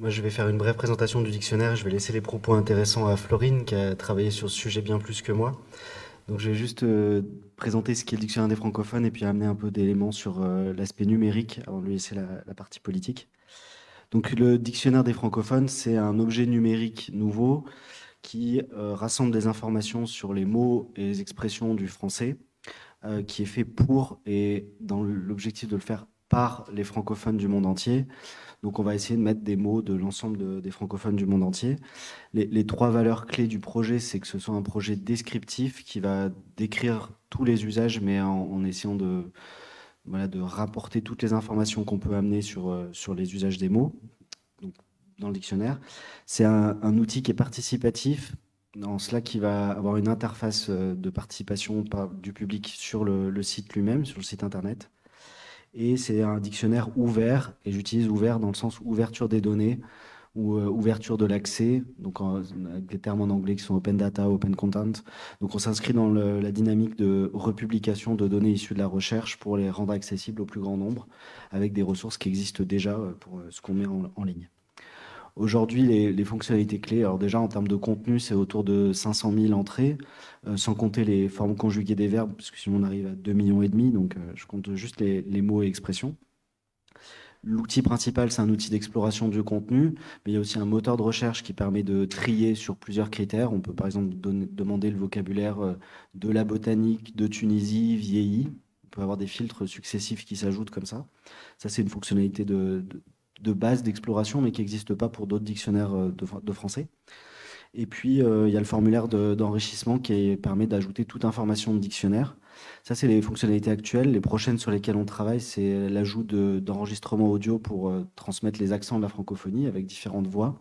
Moi, je vais faire une brève présentation du dictionnaire. Je vais laisser les propos intéressants à Florine, qui a travaillé sur ce sujet bien plus que moi. Donc, je vais juste euh, présenter ce qu'est le dictionnaire des francophones et puis amener un peu d'éléments sur euh, l'aspect numérique avant de lui laisser la, partie politique. Donc, le dictionnaire des francophones, c'est un objet numérique nouveau qui euh, rassemble des informations sur les mots et les expressions du français, qui est fait pour et dans l'objectif de le faire par les francophones du monde entier. Donc on va essayer de mettre des mots de l'ensemble des francophones du monde entier. Les, trois valeurs clés du projet, c'est que ce soit un projet descriptif qui va décrire tous les usages, mais en, essayant de, rapporter toutes les informations qu'on peut amener sur, euh, les usages des mots dans le dictionnaire. C'est un, outil qui est participatif, en cela qui va avoir une interface euh, de participation du public sur le site lui-même, sur le site internet. Et c'est un dictionnaire ouvert, et j'utilise ouvert dans le sens ouverture des données ou euh, ouverture de l'accès, donc avec des termes en anglais qui sont open data, open content. Donc on s'inscrit dans la dynamique de republication de données issues de la recherche pour les rendre accessibles au plus grand nombre, avec des ressources qui existent déjà euh, pour euh, ce qu'on met en ligne. Aujourd'hui, les, fonctionnalités clés, alors déjà en termes de contenu, c'est autour de 500 000 entrées, euh, sans compter les formes conjuguées des verbes, parce que sinon on arrive à 2 millions et demi, donc euh, je compte juste les, mots et expressions. L'outil principal, c'est un outil d'exploration du contenu, mais il y a aussi un moteur de recherche qui permet de trier sur plusieurs critères. On peut par exemple demander le vocabulaire euh, de la botanique, de Tunisie, vieilli. On peut avoir des filtres successifs qui s'ajoutent comme ça. Ça, c'est une fonctionnalité de de base d'exploration, mais qui n'existe pas pour d'autres dictionnaires euh, de, français. Et puis, euh, il y a le formulaire d'enrichissement qui permet d'ajouter toute information de dictionnaire. Ça, c'est les fonctionnalités actuelles. Les prochaines sur lesquelles on travaille, c'est l'ajout d'enregistrement audio pour euh, transmettre les accents de la francophonie avec différentes voix.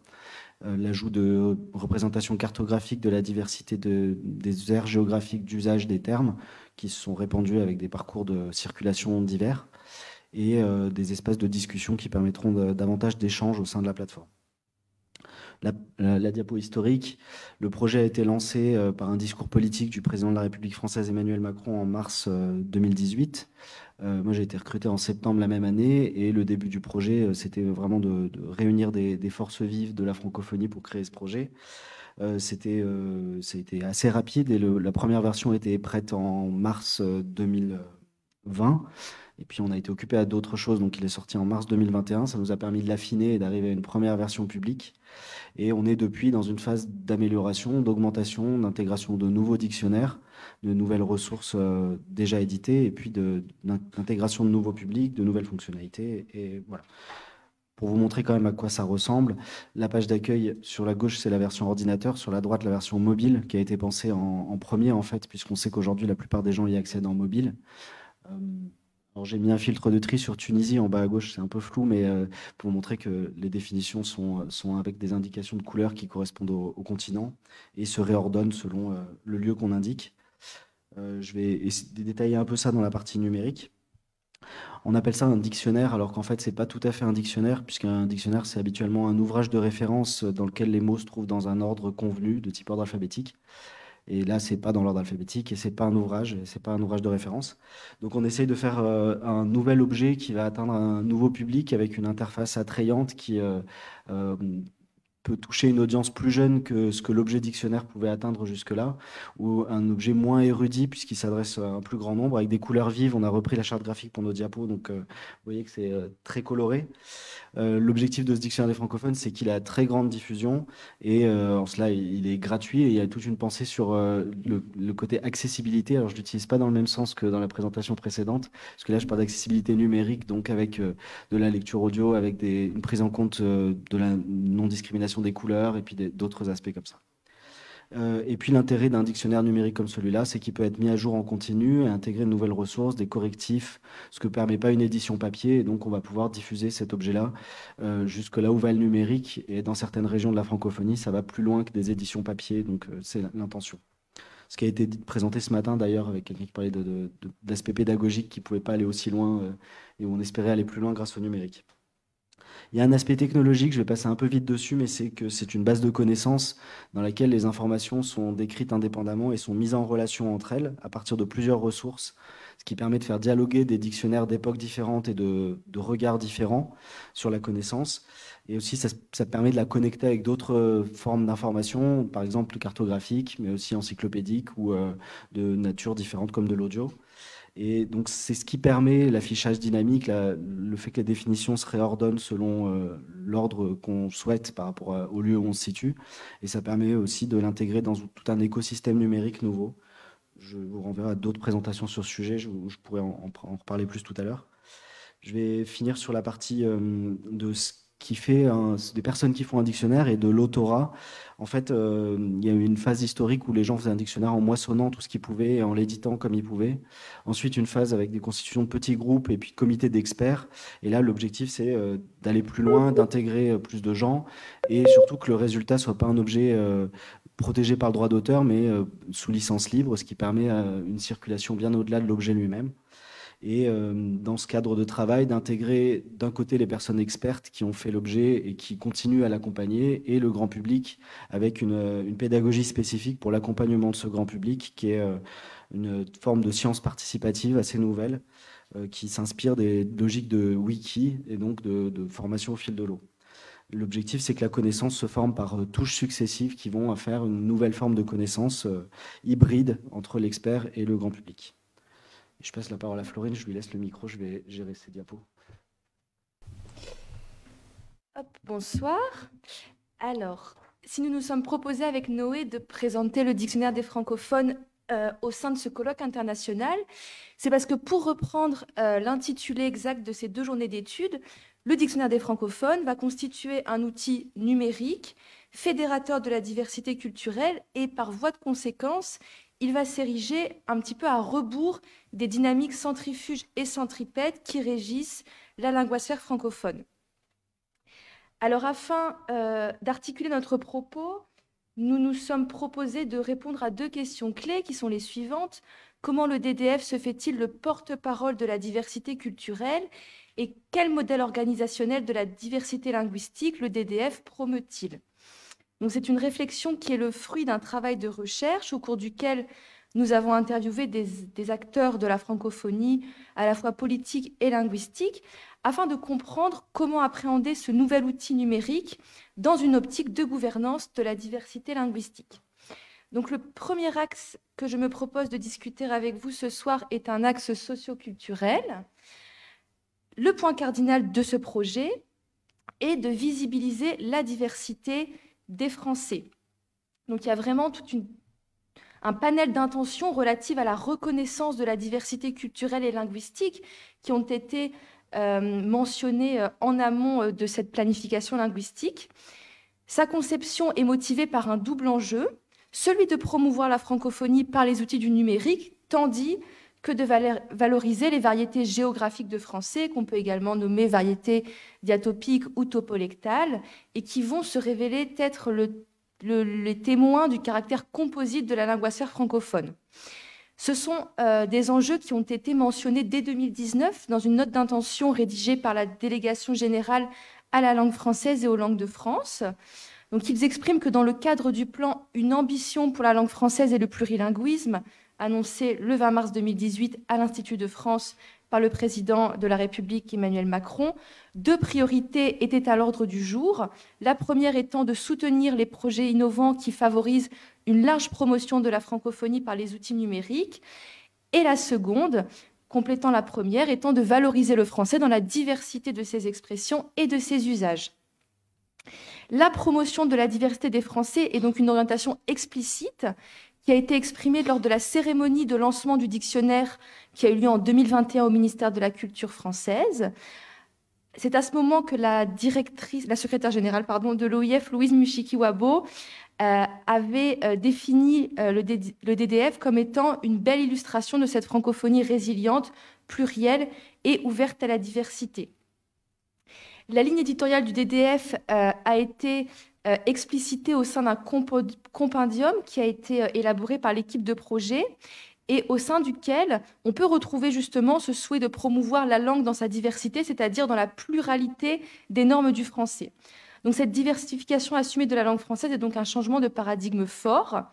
l'ajout de représentation cartographique de la diversité des aires géographiques d'usage des termes qui se sont répandus avec des parcours de circulation divers et euh, des espaces de discussion qui permettront davantage d'échanges au sein de la plateforme. La, diapo historique, le projet a été lancé euh, par un discours politique du président de la République française Emmanuel Macron en mars 2018. Euh, moi, j'ai été recruté en septembre la même année et le début du projet, c'était vraiment de, réunir des, forces vives de la francophonie pour créer ce projet. c'était, assez rapide et la première version était prête en mars 2020. Et puis on a été occupé à d'autres choses, donc il est sorti en mars 2021. Ça nous a permis de l'affiner et d'arriver à une première version publique. Et on est depuis dans une phase d'amélioration, d'augmentation, d'intégration de nouveaux dictionnaires, de nouvelles ressources euh, déjà éditées, et puis d'intégration de, nouveaux publics, de nouvelles fonctionnalités. Et voilà. Pour vous montrer quand même à quoi ça ressemble, la page d'accueil sur la gauche, c'est la version ordinateur, sur la droite, la version mobile, qui a été pensée en, premier, en fait, puisqu'on sait qu'aujourd'hui, la plupart des gens y accèdent en mobile. Euh, j'ai mis un filtre de tri sur Tunisie en bas à gauche, c'est un peu flou, mais euh, pour montrer que les définitions sont, sont avec des indications de couleurs qui correspondent au, continent et se réordonnent selon euh, le lieu qu'on indique. Euh, je vais détailler un peu ça dans la partie numérique. On appelle ça un dictionnaire, alors qu'en fait, c'est pas tout à fait un dictionnaire, puisqu'un dictionnaire, c'est habituellement un ouvrage de référence dans lequel les mots se trouvent dans un ordre convenu, de type ordre alphabétique. Et là, c'est pas dans l'ordre alphabétique et c'est pas un ouvrage, c'est pas un ouvrage de référence. Donc, on essaye de faire euh, un nouvel objet qui va atteindre un nouveau public avec une interface attrayante qui euh, euh, peut toucher une audience plus jeune que ce que l'objet dictionnaire pouvait atteindre jusque-là, ou un objet moins érudit puisqu'il s'adresse à un plus grand nombre, avec des couleurs vives. On a repris la charte graphique pour nos diapos, donc vous voyez que c'est très coloré. Euh, l'objectif de ce dictionnaire des francophones, c'est qu'il a très grande diffusion et euh, en cela, il est gratuit et il y a toute une pensée sur euh, le, côté accessibilité. Alors, je l'utilise pas dans le même sens que dans la présentation précédente, parce que là, je parle d'accessibilité numérique, donc avec de la lecture audio, avec une prise en compte de la non-discrimination des couleurs et puis d'autres aspects comme ça. Euh, et puis l'intérêt d'un dictionnaire numérique comme celui-là, c'est qu'il peut être mis à jour en continu et intégrer de nouvelles ressources, des correctifs, ce que permet pas une édition papier. Et donc on va pouvoir diffuser cet objet-là euh, jusque là où va le numérique. Et dans certaines régions de la francophonie, ça va plus loin que des éditions papier. Donc euh, c'est l'intention. Ce qui a été présenté ce matin d'ailleurs avec quelqu'un qui parlait d'aspect pédagogique qui ne pouvait pas aller aussi loin et où on espérait aller plus loin grâce au numérique. Il y a un aspect technologique, je vais passer un peu vite dessus, mais c'est que c'est une base de connaissances dans laquelle les informations sont décrites indépendamment et sont mises en relation entre elles à partir de plusieurs ressources. ce qui permet de faire dialoguer des dictionnaires d'époques différentes et de, regards différents sur la connaissance. Et aussi, ça, permet de la connecter avec d'autres formes d'information, par exemple cartographiques, mais aussi encyclopédiques ou de nature différente comme de l'audio. Et donc, c'est ce qui permet l'affichage dynamique, le fait que les définitions se réordonnent selon euh, l'ordre qu'on souhaite par rapport au lieu où on se situe. Et ça permet aussi de l'intégrer dans tout un écosystème numérique nouveau. Je vous renverrai à d'autres présentations sur ce sujet, je, pourrais en, reparler plus tout à l'heure. Je vais finir sur la partie euh, de ce qui fait des personnes qui font un dictionnaire et de l'autorat. En fait, euh, il y a eu une phase historique où les gens faisaient un dictionnaire en moissonnant tout ce qu'ils pouvaient et en l'éditant comme ils pouvaient. Ensuite, une phase avec des constitutions de petits groupes et puis de comités d'experts. Et là, l'objectif, c'est euh, d'aller plus loin, d'intégrer euh, plus de gens et surtout que le résultat soit pas un objet protégé par le droit d'auteur, mais sous licence libre, ce qui permet une circulation bien au-delà de l'objet lui-même et euh, dans ce cadre de travail d'intégrer d'un côté les personnes expertes qui ont fait l'objet et qui continuent à l'accompagner et le grand public avec une, pédagogie spécifique pour l'accompagnement de ce grand public qui est euh, une forme de science participative assez nouvelle euh, qui s'inspire des logiques de wiki et donc de, de formation au fil de l'eau. L'objectif, c'est que la connaissance se forme par touches successives qui vont faire une nouvelle forme de connaissance hybride entre l'expert et le grand public. Je passe la parole à Florine, je lui laisse le micro, je vais gérer ses diapos. bonsoir. Alors, si nous nous sommes proposés avec Noé de présenter le dictionnaire des francophones euh, au sein de ce colloque international, c'est parce que pour reprendre euh, l'intitulé exact de ces deux journées d'études, le dictionnaire des francophones va constituer un outil numérique fédérateur de la diversité culturelle et par voie de conséquence, il va s'ériger un petit peu à rebours des dynamiques centrifuges et centripètes qui régissent la linguosphère francophone. Alors afin euh, d'articuler notre propos, nous nous sommes proposés de répondre à deux questions clés qui sont les suivantes. Comment le DDF se fait-il le porte-parole de la diversité culturelle et quel modèle organisationnel de la diversité linguistique le DDF promeut-il? C'est une réflexion qui est le fruit d'un travail de recherche au cours duquel nous avons interviewé des, acteurs de la francophonie, à la fois politique et linguistique, afin de comprendre comment appréhender ce nouvel outil numérique dans une optique de gouvernance de la diversité linguistique. Donc le premier axe que je me propose de discuter avec vous ce soir est un axe socioculturel. Le point cardinal de ce projet est de visibiliser la diversité des Français. Donc il y a vraiment tout un panel d'intentions relatives à la reconnaissance de la diversité culturelle et linguistique qui ont été euh, mentionnées euh, en amont euh, de cette planification linguistique. Sa conception est motivée par un double enjeu, celui de promouvoir la francophonie par les outils du numérique, tandis que de valoriser les variétés géographiques de français, qu'on peut également nommer variétés diatopiques ou topolectales, et qui vont se révéler être les témoins du caractère composite de la linguosphère francophone. Ce sont euh, des enjeux qui ont été mentionnés dès 2019 dans une note d'intention rédigée par la délégation générale à la langue française et aux langues de France. Donc, ils expriment que dans le cadre du plan Une ambition pour la langue française et le plurilinguisme, annoncé le 20 mars 2018 à l'Institut de France par le président de la République Emmanuel Macron. Deux priorités étaient à l'ordre du jour. La première étant de soutenir les projets innovants qui favorisent une large promotion de la francophonie par les outils numériques. Et la seconde, complétant la première, étant de valoriser le français dans la diversité de ses expressions et de ses usages. La promotion de la diversité des Français est donc une orientation explicite qui a été exprimé lors de la cérémonie de lancement du dictionnaire qui a eu lieu en 2021 au ministère de la Culture française. C'est à ce moment que la directrice, la secrétaire générale pardon, de l'OIF, Louise Mushikiwabo, euh, avait euh, défini euh, le, le, DDF comme étant une belle illustration de cette francophonie résiliente, plurielle et ouverte à la diversité. La ligne éditoriale du DDF a été euh, explicité au sein d'un compendium qui a été euh, élaboré par l'équipe de projet et au sein duquel on peut retrouver justement ce souhait de promouvoir la langue dans sa diversité, c'est-à-dire dans la pluralité des normes du français. Donc cette diversification assumée de la langue française est donc un changement de paradigme fort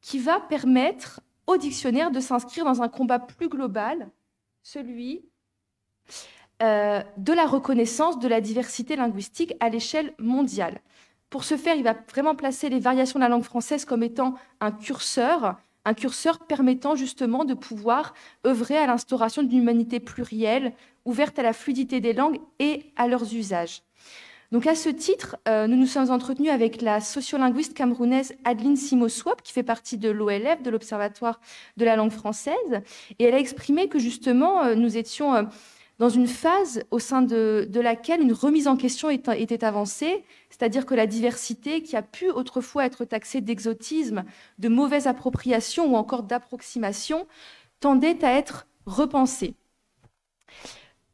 qui va permettre au dictionnaire de s'inscrire dans un combat plus global celui euh, de la reconnaissance de la diversité linguistique à l'échelle mondiale. Pour ce faire, il va vraiment placer les variations de la langue française comme étant un curseur, un curseur permettant justement de pouvoir œuvrer à l'instauration d'une humanité plurielle, ouverte à la fluidité des langues et à leurs usages. Donc à ce titre, euh, nous nous sommes entretenus avec la sociolinguiste camerounaise Adeline Simoswap, qui fait partie de l'OLF, de l'Observatoire de la langue française, et elle a exprimé que justement euh, nous étions euh, dans une phase au sein de, laquelle une remise en question était avancée, c'est-à-dire que la diversité, qui a pu autrefois être taxée d'exotisme, de mauvaise appropriation ou encore d'approximation, tendait à être repensée.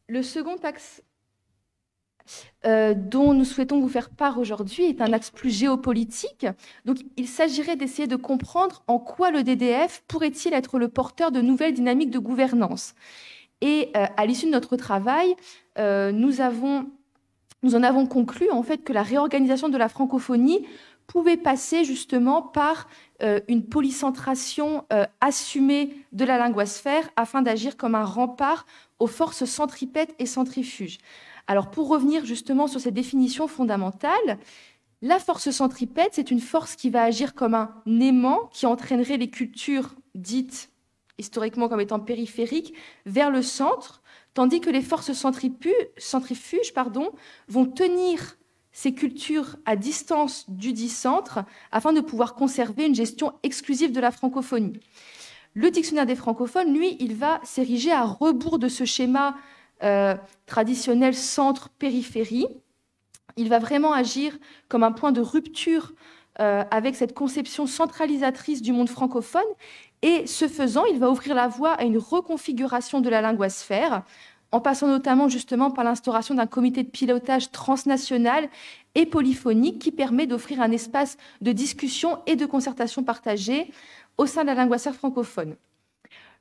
Le second axe euh, dont nous souhaitons vous faire part aujourd'hui est un axe plus géopolitique. Donc, il s'agirait d'essayer de comprendre en quoi le DDF pourrait-il être le porteur de nouvelles dynamiques de gouvernance. Et euh, à l'issue de notre travail, euh, nous, en avons conclu en fait que la réorganisation de la francophonie pouvait passer justement par euh, une polycentration assumée de la linguosphère afin d'agir comme un rempart aux forces centripètes et centrifuges. Alors pour revenir justement sur ces définitions fondamentales, la force centripète, c'est une force qui va agir comme un aimant qui entraînerait les cultures dites historiquement comme étant périphériques, vers le centre, tandis que les forces centrifuges vont tenir ces cultures à distance du dit centre afin de pouvoir conserver une gestion exclusive de la francophonie. Le dictionnaire des francophones, lui, il va s'ériger à rebours de ce schéma euh, traditionnel centre-périphérie. Il va vraiment agir comme un point de rupture euh, avec cette conception centralisatrice du monde francophone et ce faisant, il va ouvrir la voie à une reconfiguration de la linguosphère, en passant notamment justement par l'instauration d'un comité de pilotage transnational et polyphonique qui permet d'offrir un espace de discussion et de concertation partagée au sein de la linguosphère francophone.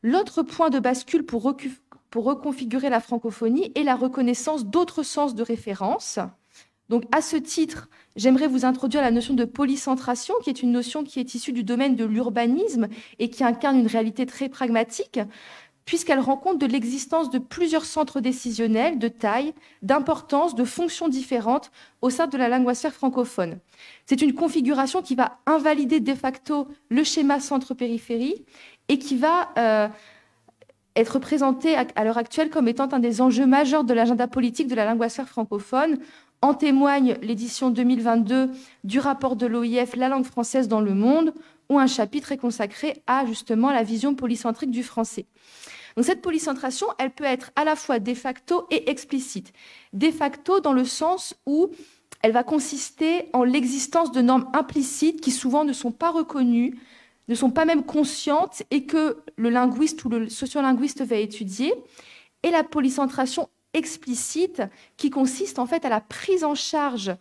L'autre point de bascule pour reconfigurer la francophonie est la reconnaissance d'autres sens de référence. Donc, à ce titre, j'aimerais vous introduire la notion de polycentration, qui est une notion qui est issue du domaine de l'urbanisme et qui incarne une réalité très pragmatique, puisqu'elle rend compte de l'existence de plusieurs centres décisionnels de taille, d'importance, de fonctions différentes au sein de la linguosphère francophone. C'est une configuration qui va invalider de facto le schéma centre-périphérie et qui va euh, être présentée à l'heure actuelle comme étant un des enjeux majeurs de l'agenda politique de la linguosphère francophone en témoigne l'édition 2022 du rapport de l'OIF La langue française dans le monde, où un chapitre est consacré à justement la vision polycentrique du français. Donc cette polycentration, elle peut être à la fois de facto et explicite. De facto dans le sens où elle va consister en l'existence de normes implicites qui souvent ne sont pas reconnues, ne sont pas même conscientes et que le linguiste ou le sociolinguiste va étudier. Et la polycentration explicite qui consiste en fait à la prise en charge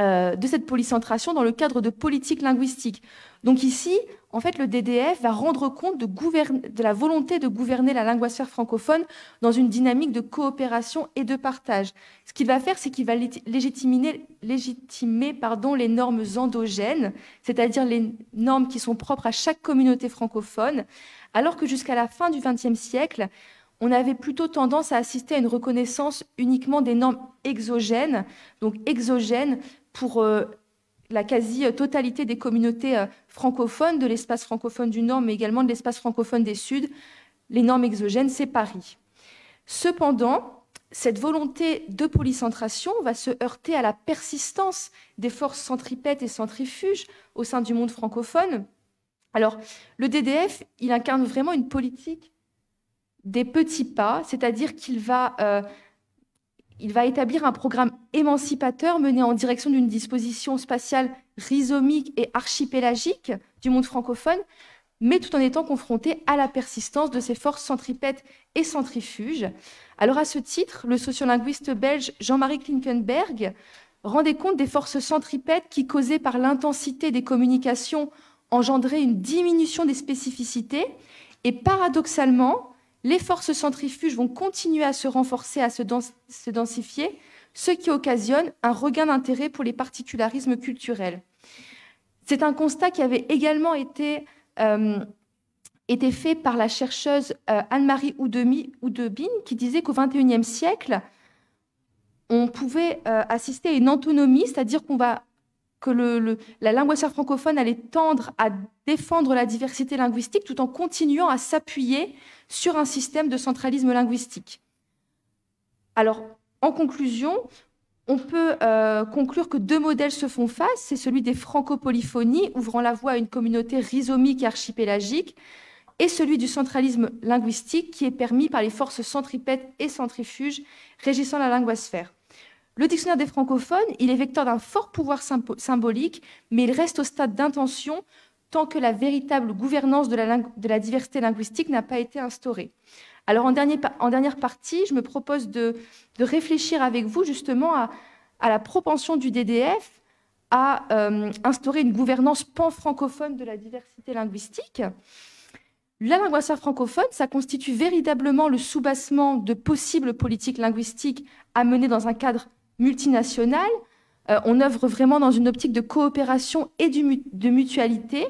euh, de cette polycentration dans le cadre de politiques linguistiques. Donc ici, en fait, le DDF va rendre compte de, la volonté de gouverner la linguosphère francophone dans une dynamique de coopération et de partage. Ce qu'il va faire, c'est qu'il va légitimer, légitimer pardon, les normes endogènes, c'est-à-dire les normes qui sont propres à chaque communauté francophone, alors que jusqu'à la fin du XXe siècle, on avait plutôt tendance à assister à une reconnaissance uniquement des normes exogènes, donc exogènes pour euh, la quasi-totalité des communautés euh, francophones de l'espace francophone du Nord, mais également de l'espace francophone des Suds. Les normes exogènes, c'est Paris. Cependant, cette volonté de polycentration va se heurter à la persistance des forces centripètes et centrifuges au sein du monde francophone. Alors, le DDF, il incarne vraiment une politique des petits pas, c'est-à-dire qu'il va, euh, va établir un programme émancipateur mené en direction d'une disposition spatiale rhizomique et archipélagique du monde francophone, mais tout en étant confronté à la persistance de ces forces centripètes et centrifuges. Alors à ce titre, le sociolinguiste belge Jean-Marie Klinkenberg rendait compte des forces centripètes qui, causées par l'intensité des communications, engendraient une diminution des spécificités et paradoxalement, les forces centrifuges vont continuer à se renforcer, à se, densifier, ce qui occasionne un regain d'intérêt pour les particularismes culturels. C'est un constat qui avait également été euh, fait par la chercheuse euh, Anne-Marie Oudebine, qui disait qu'au XXIe siècle, on pouvait euh, assister à une antonomie, c'est-à-dire qu'on va que la langue francophone allait tendre à défendre la diversité linguistique tout en continuant à s'appuyer sur un système de centralisme linguistique. Alors, en conclusion, on peut euh, conclure que deux modèles se font face. C'est celui des francopolyphonies, ouvrant la voie à une communauté rhizomique et archipélagique, et celui du centralisme linguistique, qui est permis par les forces centripètes et centrifuges régissant la linguosphère. Le dictionnaire des francophones, il est vecteur d'un fort pouvoir symbolique, mais il reste au stade d'intention tant que la véritable gouvernance de la, diversité linguistique n'a pas été instaurée. Alors en, dernière partie, je me propose de, réfléchir avec vous justement à, la propension du DDF à euh, instaurer une gouvernance pan-francophone de la diversité linguistique. La langue francophone, ça constitue véritablement le soubassement de possibles politiques linguistiques à mener dans un cadre multinational. Euh, on œuvre vraiment dans une optique de coopération et de mutualité,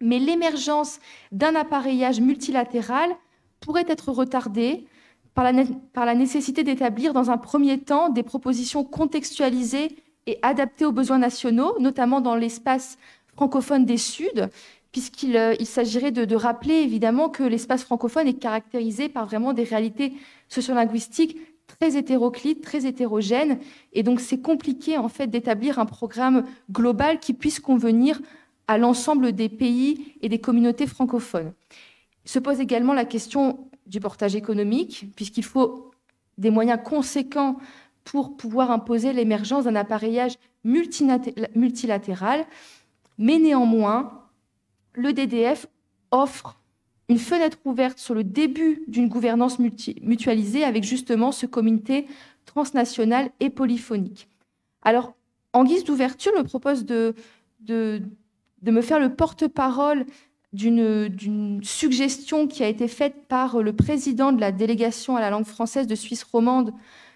mais l'émergence d'un appareillage multilatéral pourrait être retardée par la, nécessité d'établir dans un premier temps des propositions contextualisées et adaptées aux besoins nationaux, notamment dans l'espace francophone des Suds, puisqu'il euh, s'agirait de, rappeler évidemment que l'espace francophone est caractérisé par vraiment des réalités sociolinguistiques très hétéroclites, très hétérogènes, et donc c'est compliqué en fait d'établir un programme global qui puisse convenir à l'ensemble des pays et des communautés francophones. Se pose également la question du portage économique, puisqu'il faut des moyens conséquents pour pouvoir imposer l'émergence d'un appareillage multilatéral, mais néanmoins, le DDF offre une fenêtre ouverte sur le début d'une gouvernance mutualisée avec justement ce comité transnational et polyphonique. Alors, en guise d'ouverture, je me propose de, de, me faire le porte-parole d'une suggestion qui a été faite par le président de la délégation à la langue française de Suisse romande,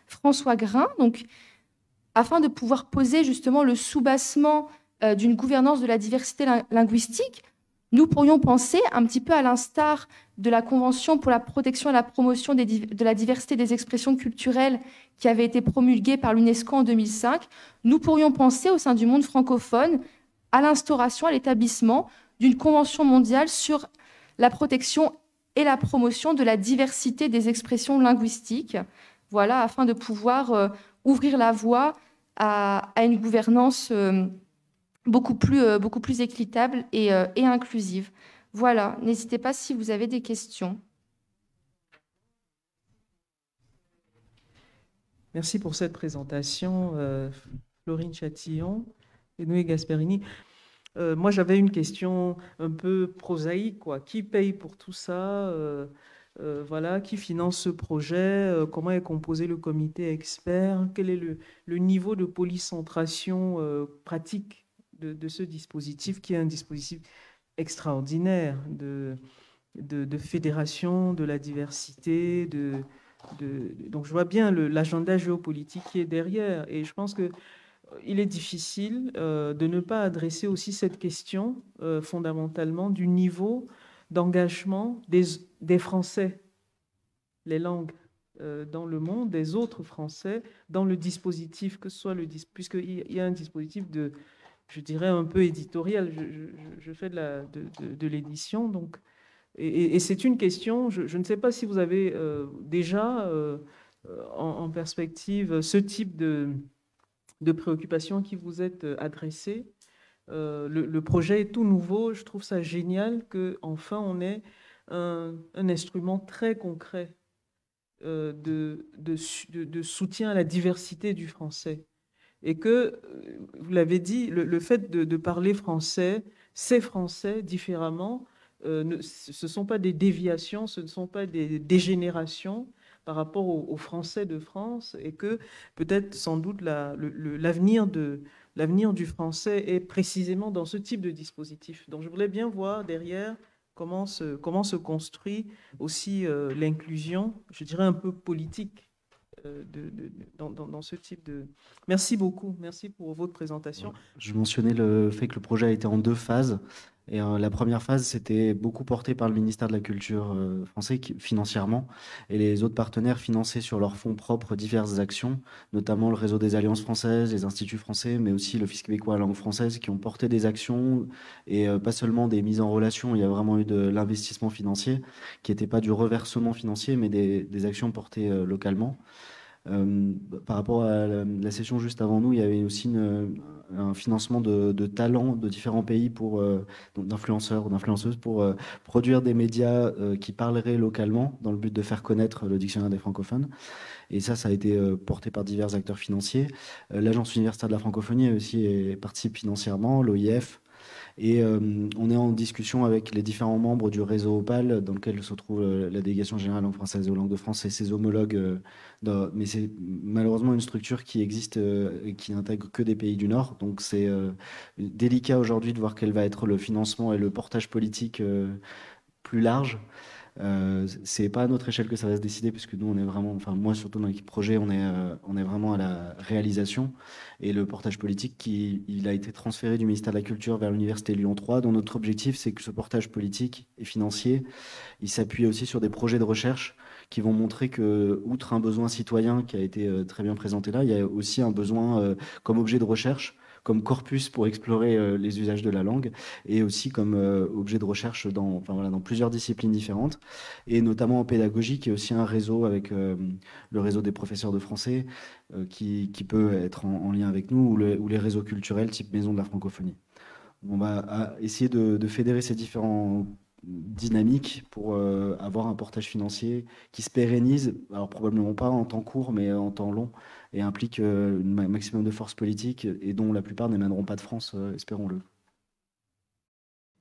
François Grain, donc, afin de pouvoir poser justement le soubassement euh, d'une gouvernance de la diversité linguistique nous pourrions penser, un petit peu à l'instar de la Convention pour la protection et la promotion de la diversité des expressions culturelles qui avait été promulguée par l'UNESCO en 2005, nous pourrions penser au sein du monde francophone à l'instauration, à l'établissement d'une Convention mondiale sur la protection et la promotion de la diversité des expressions linguistiques, voilà, afin de pouvoir euh, ouvrir la voie à, une gouvernance. Euh, beaucoup plus, euh, beaucoup plus équitable et, euh, et inclusive. Voilà, n'hésitez pas si vous avez des questions. Merci pour cette présentation, euh, Florine Chatillon et Noé Gasperini. moi, j'avais une question un peu prosaïque. Quoi. Qui paye pour tout ça voilà, qui finance ce projet, comment est composé le comité expert, quel est le, le niveau de polycentration pratique de, ce dispositif qui est un dispositif extraordinaire de, de, fédération, de la diversité, de, donc je vois bien l'agenda géopolitique qui est derrière. Et je pense que euh, il est difficile euh, de ne pas adresser aussi cette question euh, fondamentalement du niveau d'engagement des, des, Français, les langues dans le monde, des autres Français dans le dispositif, que soit le puisqu'il y a un dispositif de, je dirais, un peu éditorial. Je, fais de l'édition, donc. Et, c'est une question, je, ne sais pas si vous avez euh, déjà euh, en, perspective ce type de, de préoccupation qui vous est euh, adressée. le, projet est tout nouveau, je trouve ça génial qu'enfin on ait un, instrument très concret de, soutien à la diversité du français et que, euh, vous l'avez dit, le, fait de, parler français, c'est français différemment, euh, ce ne sont pas des déviations, ce ne sont pas des dégénérations par rapport aux, Français de France, et que peut-être sans doute l'avenir du français est précisément dans ce type de dispositif. Donc je voulais bien voir derrière comment se, comment se construit aussi euh, l'inclusion, je dirais un peu politique euh, dans, ce type de... Merci beaucoup, merci pour votre présentation. Je mentionnais le fait que le projet a été en deux phases. Et euh, la première phase, c'était beaucoup porté par le ministère de la Culture euh, français financièrement. Et les autres partenaires finançaient sur leurs fonds propres diverses actions, notamment le réseau des alliances françaises, les instituts français, mais aussi l'Office québécois à langue française, qui ont porté des actions et euh, pas seulement des mises en relation. Il y a vraiment eu de l'investissement financier, qui n'était pas du reversement financier, mais des, des actions portées localement. Euh, par rapport à la, session juste avant nous, il y avait aussi un financement de, talents de différents pays pour euh, d'influenceurs ou d'influenceuses pour euh, produire des médias qui parleraient localement dans le but de faire connaître le dictionnaire des francophones. Et ça, ça a été porté par divers acteurs financiers. L'Agence universitaire de la francophonie aussi participe financièrement, l'OIF, et euh, on est en discussion avec les différents membres du réseau OPAL, dans lequel se trouve euh, la délégation générale en française et aux langues de France et ses homologues. Euh, mais c'est malheureusement une structure qui existe et qui n'intègre que des pays du Nord. Donc c'est délicat aujourd'hui de voir quel va être le financement et le portage politique plus large. Euh, c'est pas à notre échelle que ça va se décider, puisque nous, on est vraiment, enfin, moi surtout dans l'équipe projet, on est, euh, on est vraiment à la réalisation. Et le portage politique, qui, il a été transféré du ministère de la Culture vers l'Université Lyon 3, dont notre objectif, c'est que ce portage politique et financier, il s'appuie aussi sur des projets de recherche qui vont montrer que, outre un besoin citoyen qui a été euh, très bien présenté là, il y a aussi un besoin comme objet de recherche comme corpus pour explorer euh, les usages de la langue et aussi comme euh, objet de recherche dans, enfin, voilà, dans plusieurs disciplines différentes et notamment en pédagogie qui est aussi un réseau avec euh, le réseau des professeurs de français qui, qui, peut être en, lien avec nous ou, les réseaux culturels type Maison de la francophonie. On va essayer de, fédérer ces différents dynamiques pour avoir un portage financier qui se pérennise, alors probablement pas en temps court, mais en temps long, et implique euh, un maximum de forces politiques et dont la plupart n'émaneront pas de France, euh, espérons-le.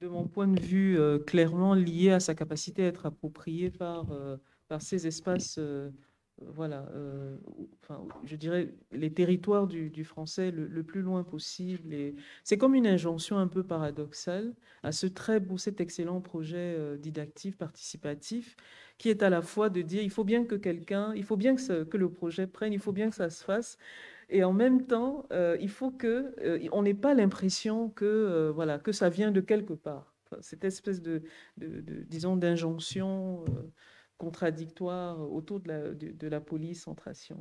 De mon point de vue, euh, clairement lié à sa capacité à être approprié par, par ces espaces voilà, enfin, je dirais les territoires du, français le, plus loin possible. Et c'est comme une injonction un peu paradoxale à ce très beau, cet excellent projet didactif, participatif, qui est à la fois de dire il faut bien que quelqu'un, il faut bien que, le projet prenne, il faut bien que ça se fasse, et en même temps, euh, il faut que euh, on n'ait pas l'impression que euh, voilà que ça vient de quelque part. cette espèce de, disons d'injonction contradictoire autour de la, de, la police centration.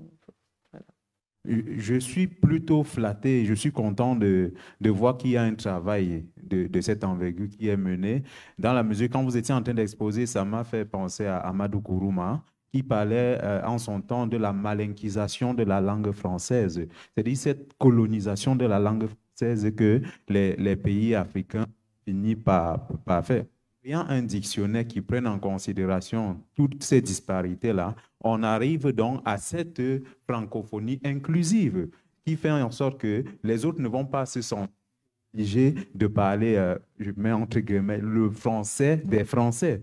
Je suis plutôt flatté, je suis content de, de voir qu'il y a un travail de, de, cette envergure qui est mené. Dans la mesure, quand vous étiez en train d'exposer, ça m'a fait penser à Amadou Kourouma, qui parlait euh, en son temps de la malinquisation de la langue française, c'est-à-dire cette colonisation de la langue française que les, pays africains finissent par faire ayant un dictionnaire qui prenne en considération toutes ces disparités-là, on arrive donc à cette francophonie inclusive qui fait en sorte que les autres ne vont pas se sentir obligés de parler, euh, je mets entre guillemets, le français des Français.